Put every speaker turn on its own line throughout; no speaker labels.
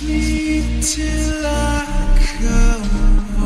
Sleep till I come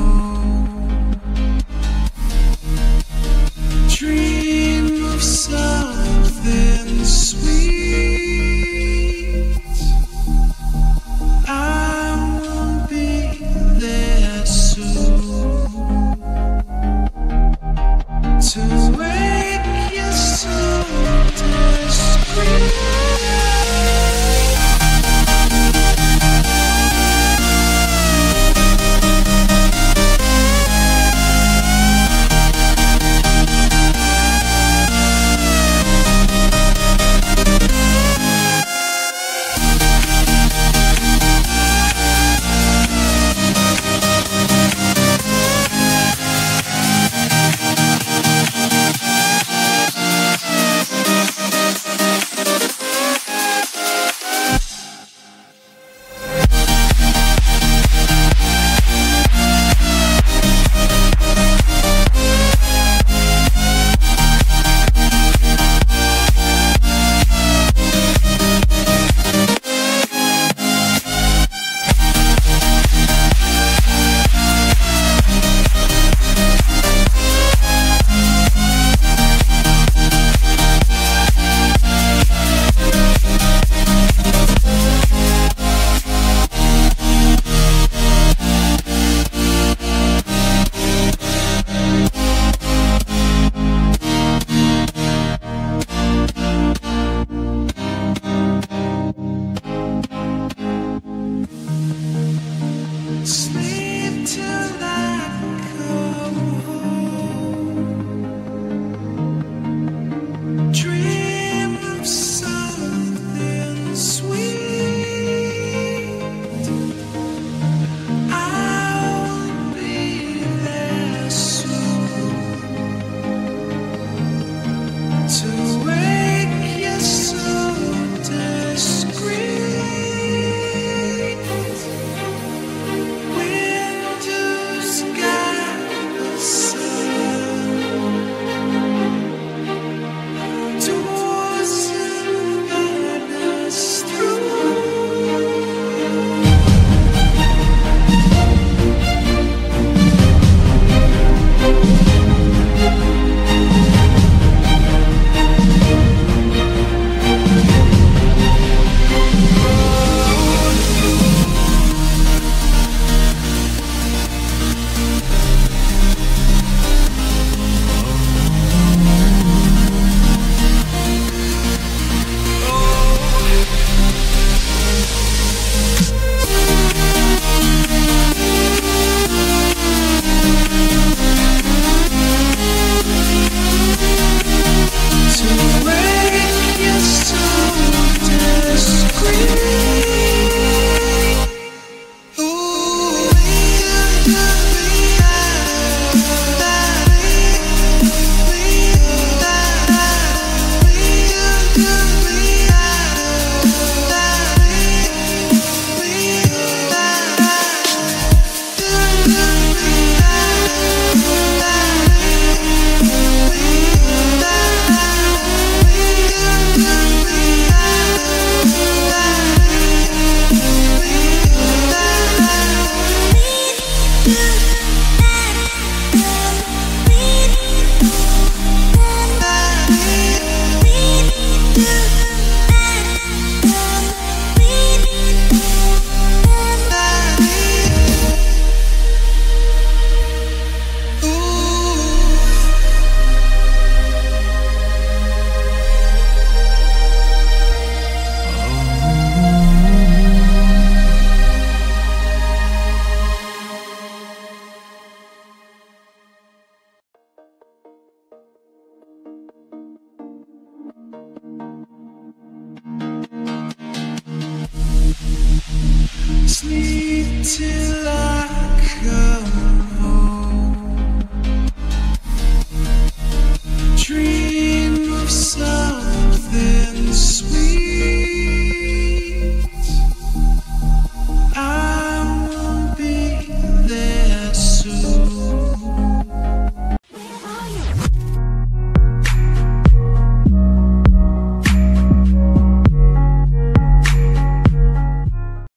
Sleep Sleep till I come